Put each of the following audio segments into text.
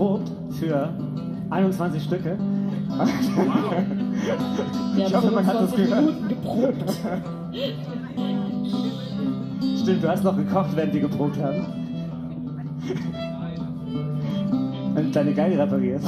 geprobt für 21 Stücke. Wir Ich hoffe, man hat das 25 gehört. Minuten geprobt. Stimmt, du hast noch gekocht, während wir geprobt haben. Und deine Geige repariert.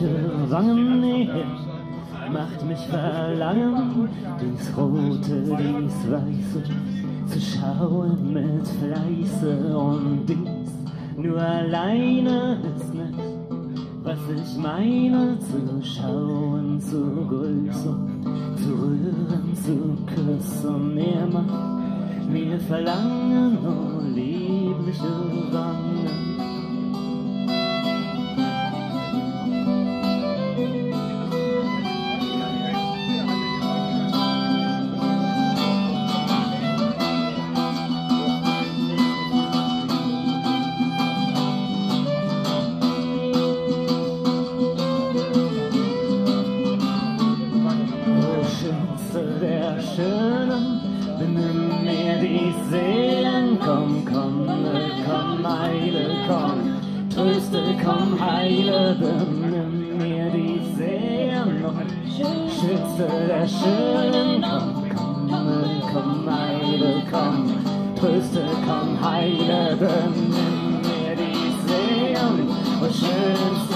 Liebliche Wangennähe macht mich verlangen, dies Rote, dies Weiße zu schauen mit Fleiße und dies nur alleine ist nicht, was ich meine, zu schauen, zu grüßen, zu rühren, zu küssen, er macht mir verlangen, oh, liebliche Wangen. Komm, tröste, komm, heile, benimm mir die ein Schönste der Schönen, komm, komm, komm, heile, komm, tröste, komm, heile, benimm mir die Seelen, o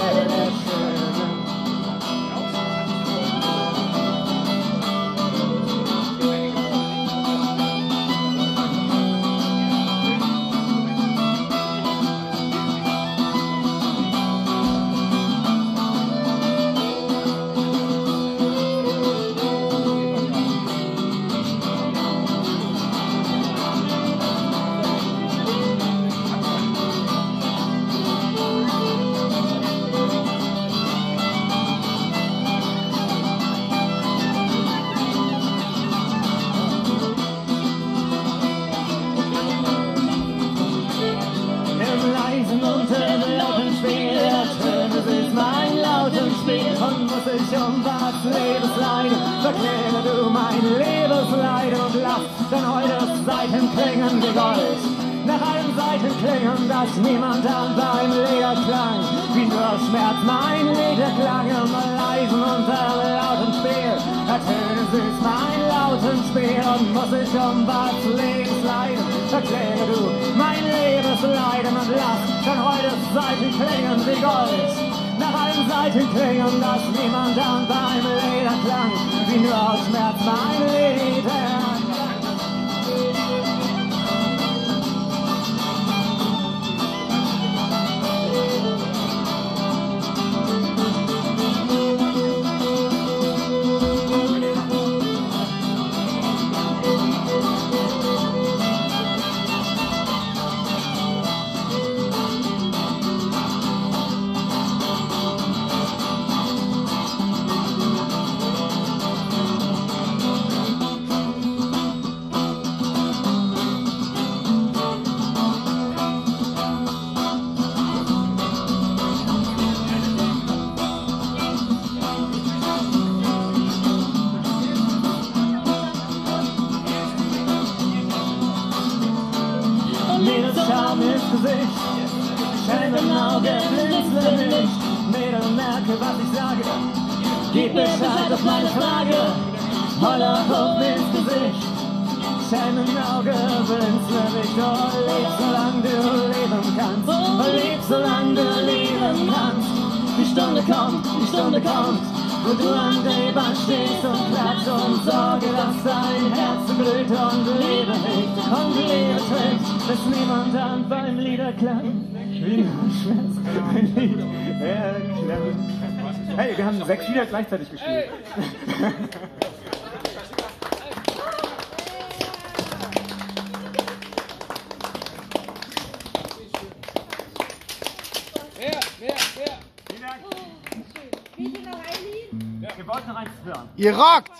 Seiten klingen wie Gold. Nach allen Seiten klingen, dass niemand an beim Leder klang, wie nur Schmerz mein Leder klang im leisen und lauten Spiel. Ertöne süß mein lauten Spiel und muss ich um was Lebensleiden verkläre du mein Lebensleiden und lass dann heute Seiten klingen wie Gold. Nach allen Seiten klingen, dass niemand an beim Leder klang, wie nur aus Schmerz mein Leder Gesicht, Scheinen Augen blinzeln nicht. Mädel, merke, was ich sage, gib Bescheid auf meine Frage. Holler Kopf ins Gesicht, Scheinen Augen blinzeln nicht. Oh, leb, solange du leben kannst, oh, leb, solange du leben kannst. Die Stunde kommt, die Stunde kommt, wo du an Gräbern stehst und klagst und sorge, sein Herz blüht und Liebe hegt und Liebe trägt, bis niemand an beim Liederklang wie Schmerz mein Lied erklang. Hey, wir haben sechs Lieder gleichzeitig gespielt. Ihr rockt!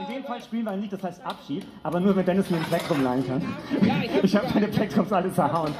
In dem Fall spielen wir ein Lied, das heißt Abschied, aber nur wenn Dennis mir ein Plektrum leihen kann. Ich habe meine Plektrums alle zerhauen.